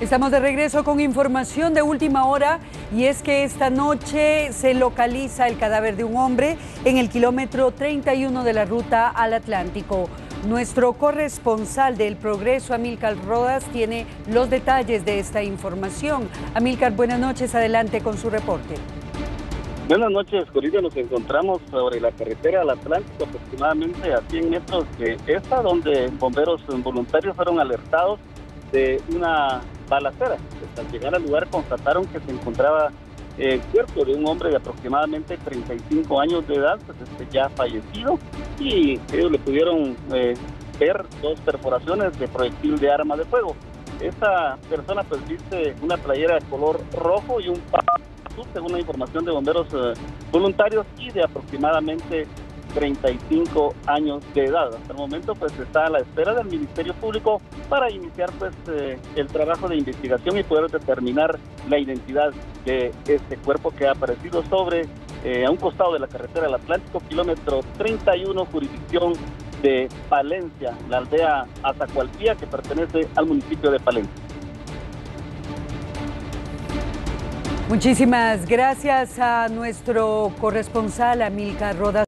Estamos de regreso con información de última hora y es que esta noche se localiza el cadáver de un hombre en el kilómetro 31 de la ruta al Atlántico. Nuestro corresponsal del Progreso, Amílcar Rodas, tiene los detalles de esta información. Amílcar, buenas noches, adelante con su reporte. Buenas noches, Corina. Nos encontramos sobre la carretera al Atlántico, aproximadamente a 100 metros de esta, donde bomberos voluntarios fueron alertados de una balacera. Pues, al llegar al lugar constataron que se encontraba el cuerpo de un hombre de aproximadamente 35 años de edad, pues este, ya fallecido, y ellos le pudieron eh, ver dos perforaciones de proyectil de arma de fuego. Esta persona pues viste una playera de color rojo y un azul, según la información de bomberos eh, voluntarios, y de aproximadamente 35 años de edad. Hasta el momento pues está a la espera del Ministerio Público para iniciar pues eh, el trabajo de investigación y poder determinar la identidad de este cuerpo que ha aparecido sobre eh, a un costado de la carretera del Atlántico, kilómetro 31, jurisdicción de Palencia, la aldea Azacualpía que pertenece al municipio de Palencia. Muchísimas gracias a nuestro corresponsal Amilcar Rodas.